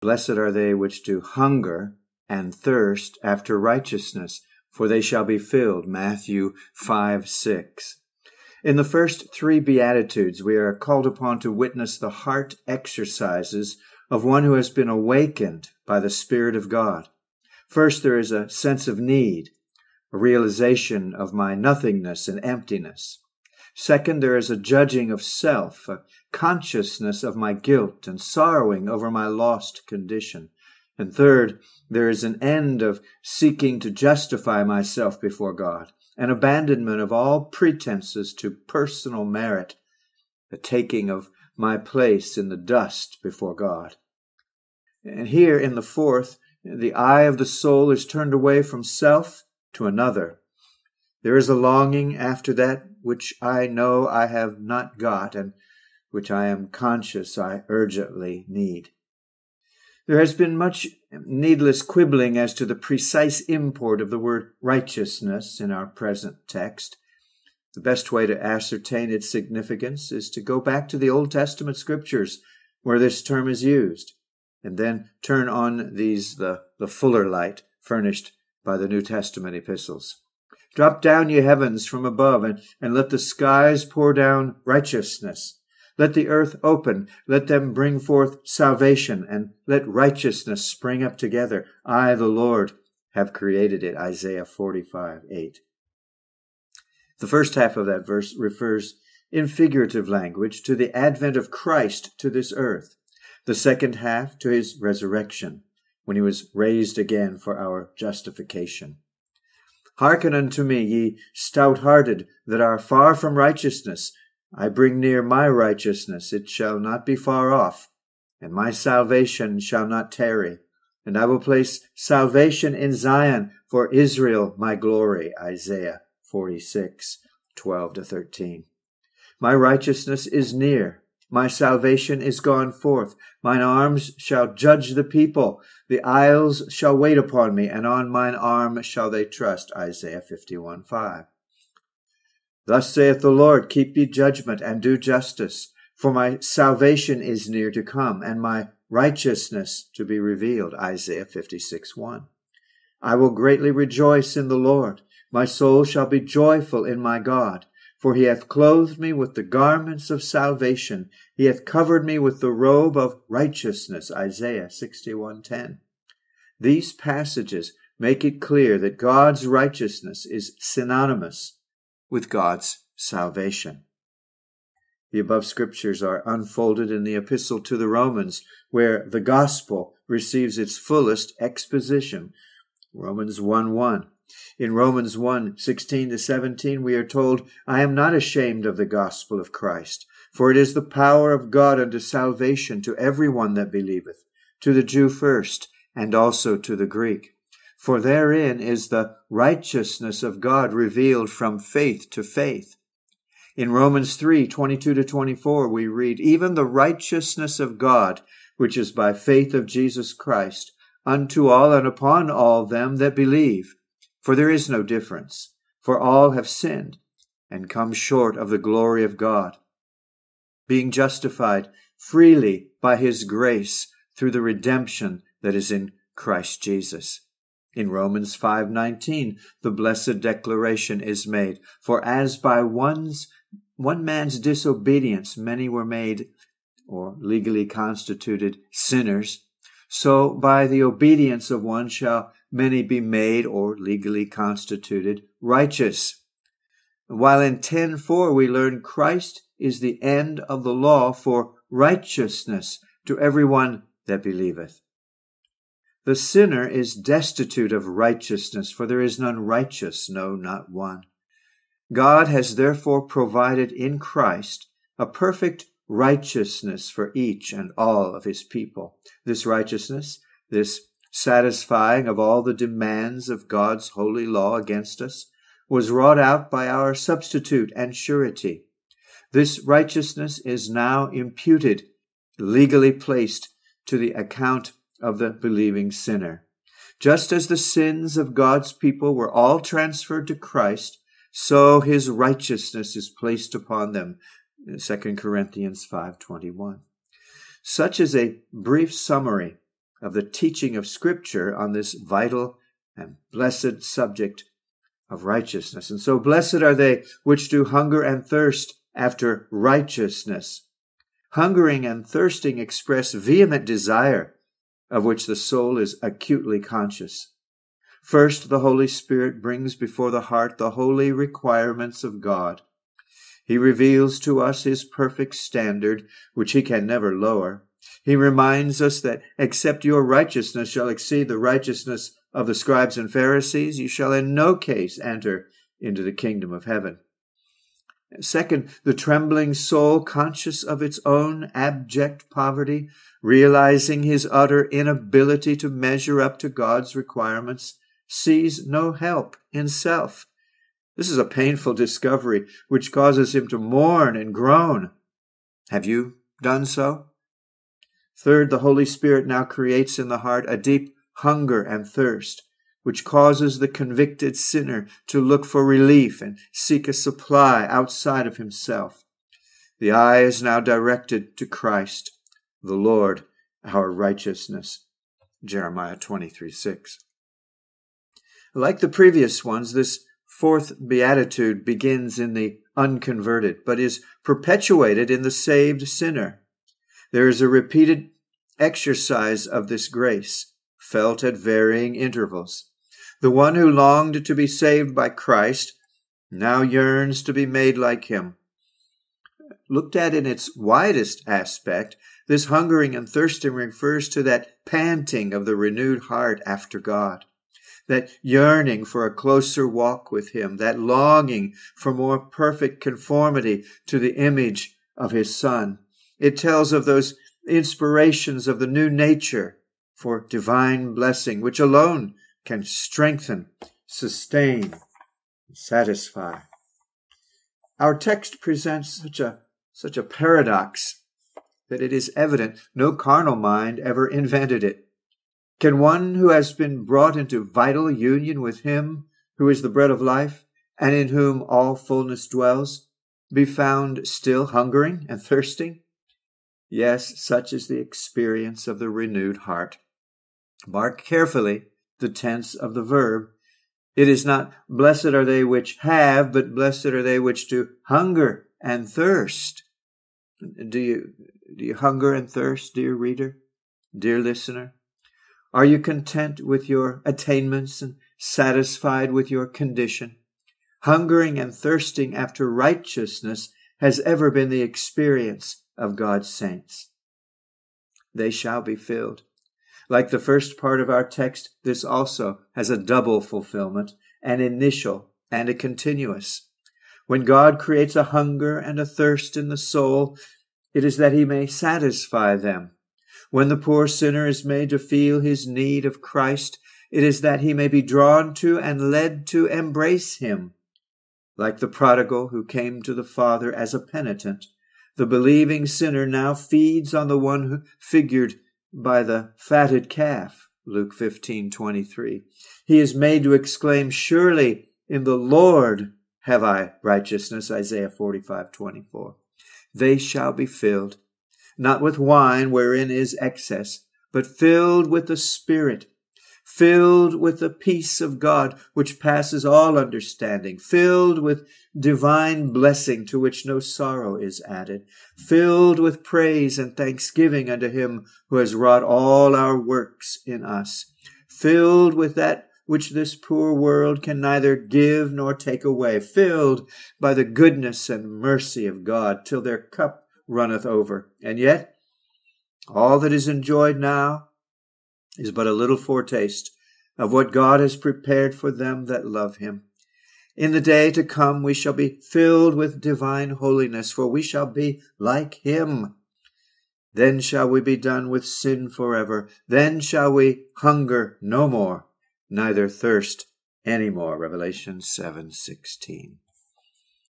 Blessed are they which do hunger and thirst after righteousness, for they shall be filled. Matthew 5 6. In the first three Beatitudes, we are called upon to witness the heart exercises of one who has been awakened by the Spirit of God. First, there is a sense of need, a realization of my nothingness and emptiness. Second, there is a judging of self, a consciousness of my guilt and sorrowing over my lost condition. And third, there is an end of seeking to justify myself before God, an abandonment of all pretenses to personal merit, the taking of my place in the dust before God. And here in the fourth, the eye of the soul is turned away from self to another. There is a longing after that which I know I have not got and which I am conscious I urgently need. There has been much needless quibbling as to the precise import of the word righteousness in our present text. The best way to ascertain its significance is to go back to the Old Testament scriptures where this term is used, and then turn on these the, the fuller light furnished by the New Testament epistles. Drop down, ye heavens, from above, and, let the skies pour down righteousness. Let the earth open, let them bring forth salvation, and let righteousness spring up together. I, the Lord, have created it. Isaiah 45, 8. The first half of that verse refers in figurative language to the advent of Christ to this earth. The second half to his resurrection, when he was raised again for our justification. Hearken unto me, ye stout hearted, that are far from righteousness. I bring near my righteousness, it shall not be far off, and my salvation shall not tarry. And I will place salvation in Zion for Israel my glory. Isaiah 46, 12 to 13. My righteousness is near. My salvation is gone forth. Mine arms shall judge the people. The isles shall wait upon me, and on mine arm shall they trust. Isaiah 51 5. Thus saith the Lord, keep ye judgment and do justice, for my salvation is near to come, and my righteousness to be revealed. Isaiah 56 1. I will greatly rejoice in the Lord. My soul shall be joyful in my God. For he hath clothed me with the garments of salvation. He hath covered me with the robe of righteousness. Isaiah 61:10. These passages make it clear that God's righteousness is synonymous with God's salvation. The above scriptures are unfolded in the epistle to the Romans, where the gospel receives its fullest exposition. Romans 1 1. In Romans 1 16 to 17, we are told, I am not ashamed of the gospel of Christ, for it is the power of God unto salvation to every one that believeth, to the Jew first, and also to the Greek. For therein is the righteousness of God revealed from faith to faith. In Romans 3 22 to 24, we read, Even the righteousness of God, which is by faith of Jesus Christ, unto all and upon all them that believe for there is no difference, for all have sinned and come short of the glory of God, being justified freely by his grace through the redemption that is in Christ Jesus. In Romans 5:19, the blessed declaration is made, for as by one's one man's disobedience many were made or legally constituted sinners, so by the obedience of one shall many be made or legally constituted righteous. While in 10:4 we learn Christ is the end of the law for righteousness to everyone that believeth. The sinner is destitute of righteousness, for there is none righteous, no, not one. God has therefore provided in Christ a perfect righteousness for each and all of his people. This righteousness, this satisfying of all the demands of God's holy law against us, was wrought out by our substitute and surety. This righteousness is now imputed, legally placed to the account of the believing sinner. Just as the sins of God's people were all transferred to Christ, so his righteousness is placed upon them. 2 Corinthians 5:21. Such is a brief summary of the teaching of Scripture on this vital and blessed subject of righteousness. And so blessed are they which do hunger and thirst after righteousness. Hungering and thirsting express vehement desire of which the soul is acutely conscious. First, the Holy Spirit brings before the heart the holy requirements of God. He reveals to us his perfect standard, which he can never lower. He reminds us that except your righteousness shall exceed the righteousness of the scribes and Pharisees, you shall in no case enter into the kingdom of heaven. Second, the trembling soul, conscious of its own abject poverty, realizing his utter inability to measure up to God's requirements, sees no help in self. This is a painful discovery which causes him to mourn and groan. Have you done so? Third, the Holy Spirit now creates in the heart a deep hunger and thirst, which causes the convicted sinner to look for relief and seek a supply outside of himself. The eye is now directed to Christ, the Lord, our righteousness. Jeremiah 23 6. Like the previous ones, this fourth beatitude begins in the unconverted, but is perpetuated in the saved sinner. There is a repeated exercise of this grace, felt at varying intervals. The one who longed to be saved by Christ now yearns to be made like him. Looked at in its widest aspect, this hungering and thirsting refers to that panting of the renewed heart after God that yearning for a closer walk with Him, that longing for more perfect conformity to the image of His Son. It tells of those inspirations of the new nature for divine blessing, which alone can strengthen, sustain, satisfy. Our text presents such a, such a paradox that it is evident no carnal mind ever invented it. Can one who has been brought into vital union with him who is the bread of life and in whom all fullness dwells be found still hungering and thirsting? Yes, such is the experience of the renewed heart. Mark carefully the tense of the verb. It is not blessed are they which have, but blessed are they which do hunger and thirst. Do you, do you hunger and thirst, dear reader, dear listener? Are you content with your attainments and satisfied with your condition? Hungering and thirsting after righteousness has ever been the experience of God's saints. They shall be filled. Like the first part of our text, this also has a double fulfillment, an initial and a continuous. When God creates a hunger and a thirst in the soul, it is that he may satisfy them when the poor sinner is made to feel his need of Christ, it is that he may be drawn to and led to embrace him. Like the prodigal who came to the Father as a penitent, the believing sinner now feeds on the one figured by the fatted calf. Luke 15:23. He is made to exclaim, "Surely in the Lord have I righteousness." Isaiah 45:24. They shall be filled not with wine wherein is excess, but filled with the Spirit, filled with the peace of God which passes all understanding, filled with divine blessing to which no sorrow is added, filled with praise and thanksgiving unto him who has wrought all our works in us, filled with that which this poor world can neither give nor take away, filled by the goodness and mercy of God till their cup runneth over. And yet, all that is enjoyed now is but a little foretaste of what God has prepared for them that love him. In the day to come, we shall be filled with divine holiness, for we shall be like him. Then shall we be done with sin forever. Then shall we hunger no more, neither thirst any more. Revelation 7:16.